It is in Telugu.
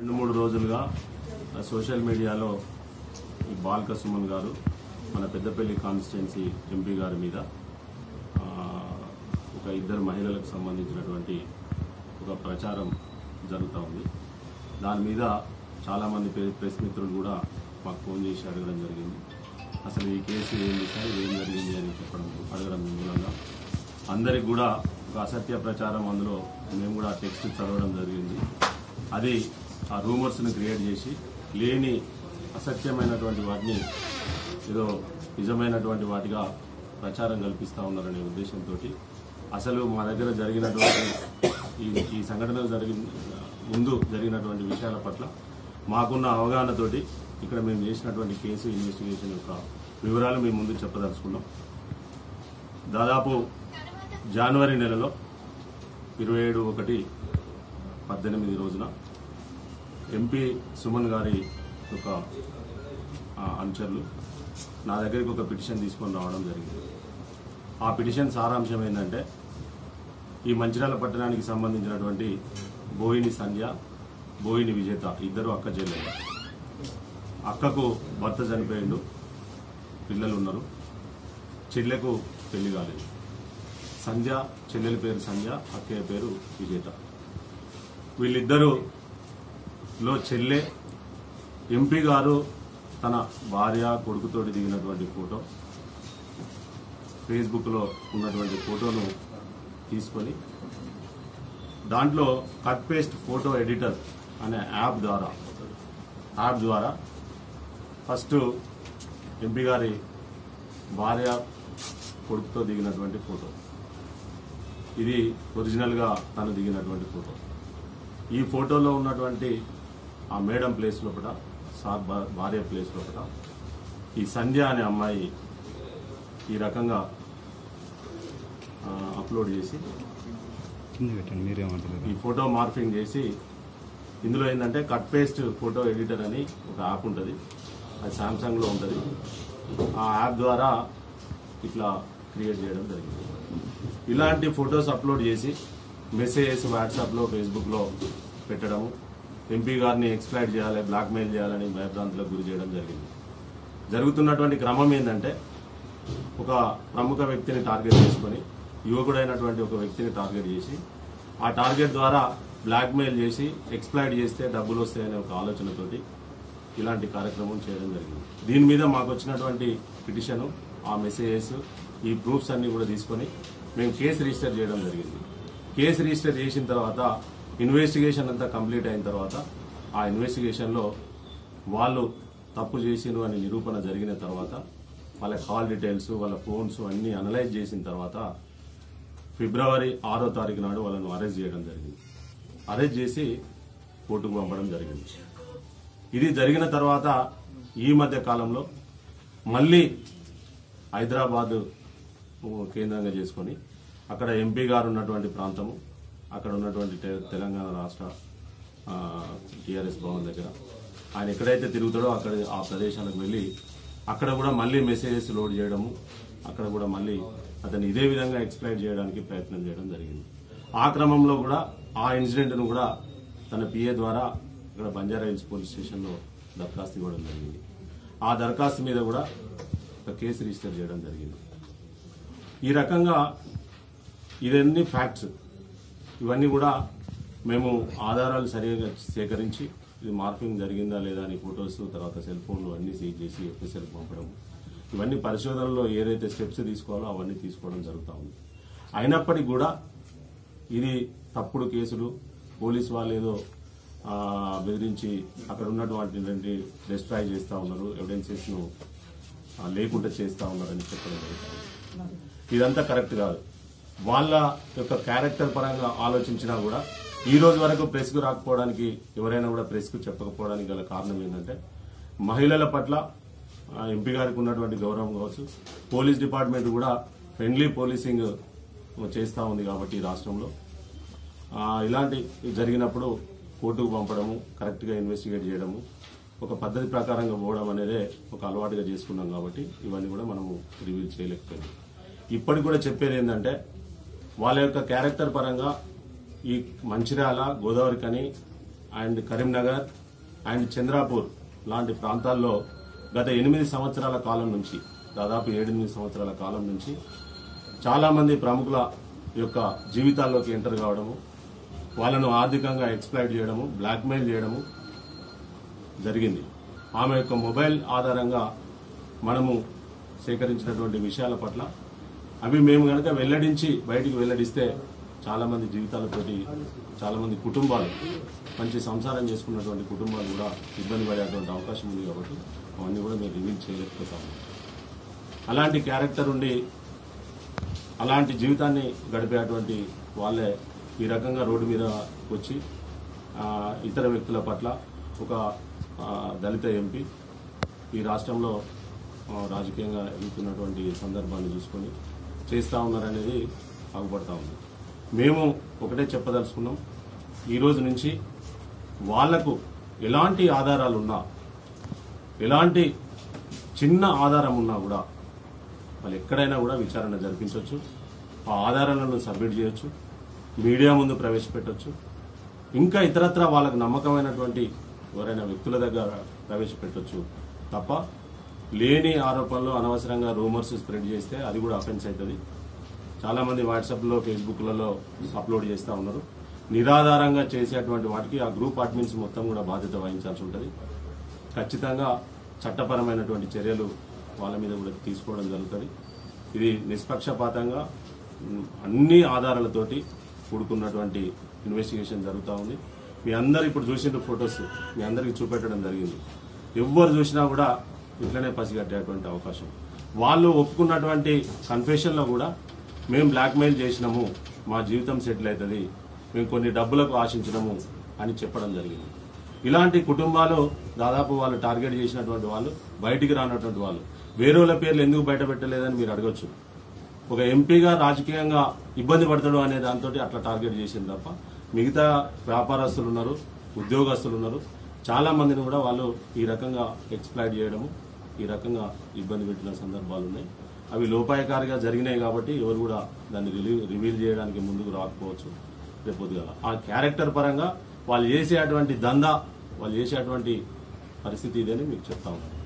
రెండు మూడు రోజులుగా సోషల్ మీడియాలో ఈ బాల్క సుమన్ గారు మన పెద్దపల్లి కాన్స్టిట్యున్సీ ఎంపీ గారి మీద ఒక ఇద్దరు మహిళలకు సంబంధించినటువంటి ఒక ప్రచారం జరుగుతూ ఉంది. దాని మీద చాలామంది ప్రెస్ మిత్రులు కూడా మాకు ఫోన్ చేసి అడగడం జరిగింది. అసలు ఈ కేసు ఏంది సార్? ఏం జరిగింది అని చెప్పడం అడగడం మూలంగా. అందరికి కూడా ఒక అసత్య ప్రచారం అందులో మేము కూడా టెక్స్ట్ చదవడం జరిగింది. అది ఆ రూమర్స్ని క్రియేట్ చేసి లేని అసత్యమైనటువంటి వాటిని ఏదో నిజమైనటువంటి వాటిగా ప్రచారం కల్పిస్తూ ఉన్నారనే ఉద్దేశంతో అసలు మా దగ్గర జరిగినటువంటి ఈ ఈ సంఘటనలు జరిగిన ముందు జరిగినటువంటి విషయాల పట్ల మాకున్న అవగాహనతోటి ఇక్కడ మేము చేసినటువంటి కేసు ఇన్వెస్టిగేషన్ యొక్క వివరాలు మేము ముందు చెప్పదలుచుకున్నాం. దాదాపు జనవరి నెలలో ఇరవై ఏడు ఒకటి పద్దెనిమిది రోజున ఎంపీ సుమన్ గారి యొక్క ఆ, అనుచరులు నా దగ్గరికి ఒక పిటిషన్ తీసుకొని రావడం జరిగింది. ఆ పిటిషన్ సారాంశం ఏంటంటే ఈ మంచిర్యాల పట్టణానికి సంబంధించినటువంటి బోయిని సంధ్య బోయిని విజేత ఇద్దరు అక్క చెల్లెలు. అక్కకు భర్త చనిపోయిండు పిల్లలు ఉన్నారు చెల్లెకు పెళ్ళి కాలేదు. సంధ్య చెల్లెల పేరు సంధ్య అక్కయ్య పేరు విజేత. వీళ్ళిద్దరూ లో చెల్లె ఎంపీ గారు తన భార్య కొడుకుతో దిగినటువంటి ఫోటో. ఫేస్బుక్లో ఉన్నటువంటి ఫోటోను తీసుకొని దాంట్లో కట్ పేస్ట్ ఫోటో ఎడిటర్ అనే యాప్ ద్వారా యాప్ ద్వారా ఫస్ట్ ఎంపీ గారి భార్య కొడుకుతో దిగినటువంటి ఫోటో. ఇది ఒరిజినల్గా తను దిగినటువంటి ఫోటో. ఈ ఫోటోలో ఉన్నటువంటి ఆ మేడం ప్లేస్ లోపల సార్ భార్య ప్లేస్ లోపల ఈ సంధ్య అనే అమ్మాయి ఈ రకంగా అప్లోడ్ చేసి పెట్టండి మీరేమంటారు ఈ ఫోటో మార్ఫింగ్ చేసి ఇందులో ఏంటంటే కట్ పేస్ట్ ఫోటో ఎడిటర్ అని ఒక యాప్ ఉంటుంది. అది సామ్సంగ్లో ఉంటుంది. ఆ యాప్ ద్వారా ఇట్లా క్రియేట్ చేయడం జరిగింది. ఇలాంటి ఫొటోస్ అప్లోడ్ చేసి మెసేజెస్ వాట్సాప్లో ఫేస్బుక్లో పెట్టడము ఎంపీ గారిని ఎక్స్ప్లైట్ చేయాలి బ్లాక్మెయిల్ చేయాలని భయభ్రాంతులకు గురి చేయడం జరిగింది. జరుగుతున్నటువంటి క్రమం ఏంటంటే ఒక ప్రముఖ వ్యక్తిని టార్గెట్ చేసుకొని యువకుడైనటువంటి ఒక వ్యక్తిని టార్గెట్ చేసి ఆ టార్గెట్ ద్వారా బ్లాక్మెయిల్ చేసి ఎక్స్ప్లాయిట్ చేస్తే డబ్బులు వస్తాయనే ఒక ఆలోచనతోటి ఇలాంటి కార్యక్రమం చేయడం జరిగింది. దీని మీద మాకు వచ్చినటువంటి పిటిషన్ ఆ మెసేజెస్ ఈ ప్రూఫ్స్ అన్ని కూడా తీసుకొని మేము కేసు రిజిస్టర్ చేయడం జరిగింది. కేసు రిజిస్టర్ చేసిన తర్వాత ఇన్వెస్టిగేషన్ అంతా కంప్లీట్ అయిన తర్వాత ఆ ఇన్వెస్టిగేషన్లో వాళ్ళు తప్పు చేసిను అని నిరూపణ జరిగిన తర్వాత వాళ్ళ కాల్ డీటెయిల్స్ వాళ్ళ ఫోన్స్ అన్ని అనలైజ్ చేసిన తర్వాత ఫిబ్రవరి ఆరో తారీఖు నాడు వాళ్ళను అరెస్ట్ చేయడం జరిగింది. అరెస్ట్ చేసి కోర్టుకు పంపడం జరిగింది. ఇది జరిగిన తర్వాత ఈ మధ్య కాలంలో మళ్ళీ హైదరాబాద్ కేంద్రంగా చేసుకొని అక్కడ ఎంపీ గారు ఉన్నటువంటి ప్రాంతము అక్కడ ఉన్నటువంటి తెలంగాణ రాష్ట్ర టీఆర్ఎస్ భవన్ దగ్గర. ఆయన ఎక్కడైతే తిరుగుతాడో అక్కడ ఆ ప్రదేశాలకు వెళ్ళి అక్కడ కూడా మళ్ళీ మెసేజెస్ లోడ్ చేయడము అక్కడ కూడా మళ్ళీ అతను ఇదే విధంగా ఎక్స్ప్లెయిన్ చేయడానికి ప్రయత్నం చేయడం జరిగింది. ఆ క్రమంలో కూడా ఆ ఇన్సిడెంట్ను కూడా తన పిఏ ద్వారా ఇక్కడ బంజారా హిల్స్ పోలీస్ స్టేషన్లో దరఖాస్తు ఇవ్వడం జరిగింది. ఆ దరఖాస్తు మీద కూడా ఒక కేసు రిజిస్టర్ చేయడం జరిగింది. ఈ రకంగా ఇవన్నీ ఫ్యాక్ట్స్ ఇవన్నీ కూడా మేము ఆధారాలు సరిగా సేకరించి ఇది మార్పింగ్ జరిగిందా లేదా అని ఫొటోస్ తర్వాత సెల్ ఫోన్లు అన్నీ సీజ్ చేసి ఎఫ్ఎస్ఎల్కి పంపడం. ఇవన్నీ పరిశోధనలో ఏదైతే స్టెప్స్ తీసుకోవాలో అవన్నీ తీసుకోవడం జరుగుతూ ఉంది. అయినప్పటికీ కూడా ఇది తప్పుడు కేసులు. పోలీస్ వాళ్ళు ఏదో బెదిరించి అక్కడ ఉన్నటువంటి డిస్ట్రాయ్ చేస్తూ ఉన్నారు ఎవిడెన్సెస్ను లేకుండా చేస్తూ ఉన్నారని చెప్పడం జరుగుతుంది. ఇదంతా కరెక్ట్ కాదు. వాళ్ళ యొక్క క్యారెక్టర్ పరంగా ఆలోచించినా కూడా ఈ రోజు వరకు ప్రెస్కు రాకపోవడానికి ఎవరైనా కూడా ప్రెస్కు చెప్పకపోవడానికి గల కారణం ఏంటంటే మహిళల పట్ల ఎంపీ గారికి ఉన్నటువంటి గౌరవం కావచ్చు పోలీస్ డిపార్ట్మెంట్ కూడా ఫ్రెండ్లీ పోలీసింగ్ చేస్తూ ఉంది కాబట్టి ఈ రాష్ట్రంలో. ఇలాంటి జరిగినప్పుడు కోర్టుకు పంపడము కరెక్ట్గా ఇన్వెస్టిగేట్ చేయడము ఒక పద్ధతి ప్రకారంగా పోవడం అనేదే ఒక అలవాటుగా చేసుకున్నాం కాబట్టి ఇవన్నీ కూడా మనము రివీల్ చేయలేకపోయింది ఇప్పటికి కూడా చెప్పేది ఏంటంటే వాళ్ళ యొక్క క్యారెక్టర్ పరంగా ఈ మంచిర్యాల గోదావరి కని అండ్ కరీంనగర్ అండ్ చంద్రాపూర్ లాంటి ప్రాంతాల్లో గత ఎనిమిది సంవత్సరాల కాలం నుంచి దాదాపు ఏడెనిమిది సంవత్సరాల కాలం నుంచి చాలామంది ప్రముఖుల యొక్క జీవితాల్లోకి ఎంటర్ కావడము వాళ్ళను ఆర్థికంగా ఎక్స్ప్లైట్ చేయడము బ్లాక్మెయిల్ చేయడము జరిగింది. ఆమె యొక్క మొబైల్ ఆధారంగా మనము సేకరించినటువంటి విషయాల పట్ల అవి మేము కనుక వెల్లడించి బయటికి వెల్లడిస్తే చాలా మంది జీవితాలతోటి చాలా మంది కుటుంబాలు మంచి సంసారం చేసుకున్నటువంటి కుటుంబాలు కూడా ఇబ్బంది పడేటువంటి అవకాశం ఉంది కాబట్టి అవన్నీ కూడా మేము రివీల్ చేయలేకపోతాము. అలాంటి క్యారెక్టర్ ఉండి అలాంటి జీవితాన్ని గడిపేటువంటి వాళ్ళే ఈ రకంగా రోడ్డు మీద వచ్చి ఇతర వ్యక్తుల పట్ల ఒక దళిత ఎంపీ ఈ రాష్ట్రంలో రాజకీయంగా ఎదుగుతున్నటువంటి సందర్భాన్ని చూసుకొని చేస్తూ ఉన్నారనేది బాగుపడతా ఉంది. మేము ఒకటే చెప్పదలుచుకున్నాం. ఈరోజు నుంచి వాళ్ళకు ఎలాంటి ఆధారాలున్నా ఎలాంటి చిన్న ఆధారం ఉన్నా కూడా వాళ్ళు ఎక్కడైనా కూడా విచారణ జరిపించవచ్చు ఆ ఆధారాలను సబ్మిట్ చేయొచ్చు మీడియా ముందు ప్రవేశపెట్టొచ్చు. ఇంకా ఇతరత్ర వాళ్ళకు నమ్మకమైనటువంటి ఎవరైనా వ్యక్తుల దగ్గర ప్రవేశపెట్టొచ్చు తప్ప లేని ఆరోపణలు అనవసరంగా రూమర్స్ స్ప్రెడ్ చేస్తే అది కూడా అఫెన్స్ అవుతుంది. చాలామంది వాట్సాప్లో ఫేస్బుక్లలో అప్లోడ్ చేస్తూ ఉన్నారు. నిరాధారంగా చేసేటువంటి వాటికి ఆ గ్రూప్ అడ్మిన్స్ మొత్తం కూడా బాధ్యత వహించాల్సి ఉంటుంది. ఖచ్చితంగా చట్టపరమైనటువంటి చర్యలు వాళ్ళ మీద కూడా తీసుకోవడం జరుగుతుంది. ఇది నిష్పక్షపాతంగా అన్ని ఆధారాలతోటి కూడుకున్నటువంటి ఇన్వెస్టిగేషన్ జరుగుతూ ఉంది. మీ అందరు ఇప్పుడు చూసిన ఫొటోస్ మీ అందరికి చూపెట్టడం జరిగింది. ఎవ్వరు చూసినా కూడా ఇట్లనే పసిగట్టేటువంటి అవకాశం. వాళ్ళు ఒప్పుకున్నటువంటి కన్ఫెషన్లో కూడా మేము బ్లాక్మెయిల్ చేసినాము మా జీవితం సెటిల్ అవుతుంది మేము కొన్ని డబ్బులకు ఆశించినము అని చెప్పడం జరిగింది. ఇలాంటి కుటుంబాలు దాదాపు వాళ్ళు టార్గెట్ చేసినటువంటి వాళ్ళు బయటికి రానటువంటి వాళ్ళు. వేరే వాళ్ళ పేర్లు ఎందుకు బయట పెట్టలేదని మీరు అడగొచ్చు. ఒక ఎంపీగా రాజకీయంగా ఇబ్బంది పడతాడు అనే దాంతో అట్లా టార్గెట్ చేసింది తప్ప మిగతా వ్యాపారస్తులు ఉన్నారు ఉద్యోగస్తులు ఉన్నారు. చాలా మందిని కూడా వాళ్ళు ఈ రకంగా ఎక్స్ప్లాయిడ్ చేయడము ఈ రకంగా ఇబ్బంది పెట్టిన సందర్భాలు ఉన్నాయి. అవి లోపాయకారిగా జరిగినాయి కాబట్టి ఎవరు కూడా దాన్ని రిలీ- రివీల్ చేయడానికి ముందుకు రాకపోవచ్చు. రేపొద్దుగా ఆ క్యారెక్టర్ పరంగా వాళ్ళు చేసేటువంటి దందా వాళ్ళు చేసేటువంటి పరిస్థితి ఇదని మీకు చెప్తా ఉన్నాను.